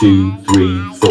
two, three, four.